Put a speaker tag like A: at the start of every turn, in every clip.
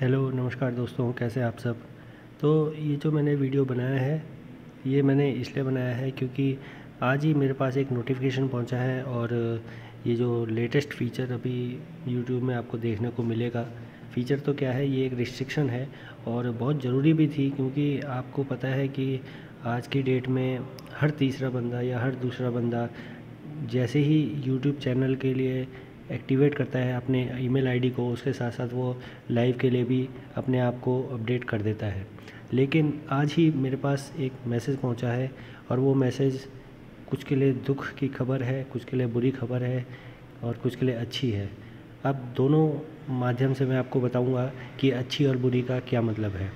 A: Hello, नमस्कार दोस्तों, कैसे आप सब? तो ये जो मैंने वीडियो बनाया है, ये मैंने इसलिए बनाया है क्योंकि आज ही मेरे पास एक नोटिफिकेशन पहुँचा है और ये जो लेटेस्ट फ़ीचर अभी यूट्यूब में आपको देखने को मिलेगा। फ़ीचर तो क्या है, ये एक रिस्ट्रिक्शन है और बहुत ज़रूरी भी थी क्योंकि आपको पता है कि आज की डेट में हर तीसरा बंदा या हर दूसरा बंदा जैसे ही यूट्यूब चैनल के लिए एक्टिवेट करता है अपने ईमेल आईडी को, उसके साथ साथ वो लाइव के लिए भी अपने आप को अपडेट कर देता है। लेकिन आज ही मेरे पास एक मैसेज पहुँचा है और वो मैसेज कुछ के लिए दुख की खबर है, कुछ के लिए बुरी खबर है और कुछ के लिए अच्छी है। अब दोनों माध्यम से मैं आपको बताऊँगा कि अच्छी और बुरी का क्या मतलब है।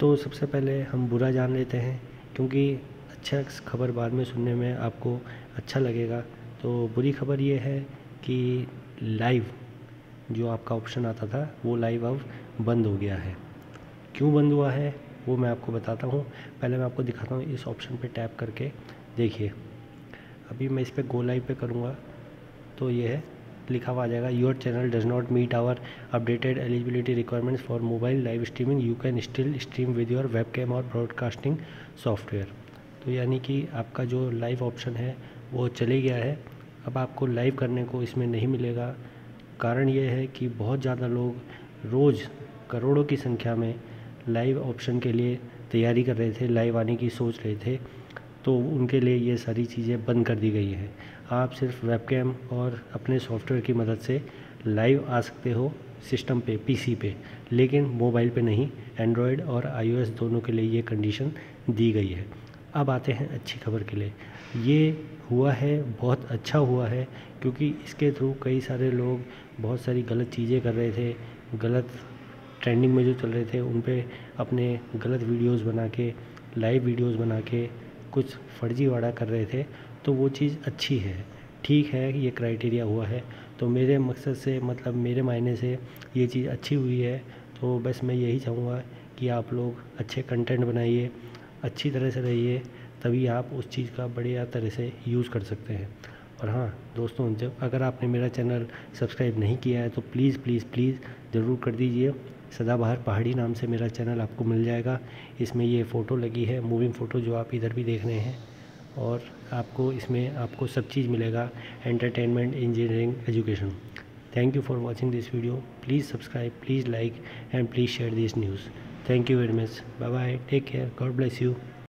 A: तो सबसे पहले हम बुरा जान लेते हैं, क्योंकि अच्छा खबर बाद में सुनने में आपको अच्छा लगेगा। तो बुरी खबर ये है कि लाइव जो आपका ऑप्शन आता था, वो लाइव अब बंद हो गया है। क्यों बंद हुआ है, वो मैं आपको बताता हूँ। पहले मैं आपको दिखाता हूँ, इस ऑप्शन पे टैप करके देखिए। अभी मैं इस पर गो लाइव पे करूँगा तो ये है, लिखा हुआ आ जाएगा your channel does not meet our updated eligibility requirements for mobile live streaming you can still stream with your webcam और ब्रॉडकास्टिंग सॉफ्टवेयर तो यानी कि आपका जो लाइव ऑप्शन है, वो चले गया है। अब आपको लाइव करने को इसमें नहीं मिलेगा। कारण ये है कि बहुत ज़्यादा लोग रोज़ करोड़ों की संख्या में लाइव ऑप्शन के लिए तैयारी कर रहे थे लाइव आने की सोच रहे थे। तो उनके लिए ये सारी चीज़ें बंद कर दी गई हैं। आप सिर्फ़ वेबकैम और अपने सॉफ्टवेयर की मदद से लाइव आ सकते हो सिस्टम पे पीसी पे। लेकिन मोबाइल पे नहीं एंड्रॉयड और आईओएस दोनों के लिए ये कंडीशन दी गई है। अब आते हैं अच्छी खबर के लिए। ये हुआ है, बहुत अच्छा हुआ है, क्योंकि इसके थ्रू कई सारे लोग बहुत सारी गलत चीज़ें कर रहे थे, गलत ट्रेंडिंग में जो चल रहे थे, उन पर अपने गलत वीडियोस बना के, लाइव वीडियोस बना के कुछ फर्जीवाड़ा कर रहे थे तो वो चीज़ अच्छी है। ठीक है, ये क्राइटेरिया हुआ है तो मेरे मकसद से मतलब मेरे मायने से ये चीज़ अच्छी हुई है तो बस मैं यही चाहूँगा कि आप लोग अच्छे कंटेंट बनाइए अच्छी तरह से रहिए, तभी आप उस चीज़ का बढ़िया तरह से यूज़ कर सकते हैं। और हाँ दोस्तों, जब अगर आपने मेरा चैनल सब्सक्राइब नहीं किया है तो प्लीज़ प्लीज़ प्लीज़ ज़रूर कर दीजिए। सदाबहार पहाड़ी नाम से मेरा चैनल आपको मिल जाएगा। इसमें ये फ़ोटो लगी है, मूविंग फ़ोटो जो आप इधर भी देख रहे हैं। और आपको इसमें आपको सब चीज़ मिलेगा, entertainment, engineering, education. Thank you for watching this video. Please subscribe, please like and please share this news. Thank you very much. Bye bye. Take care. God bless you.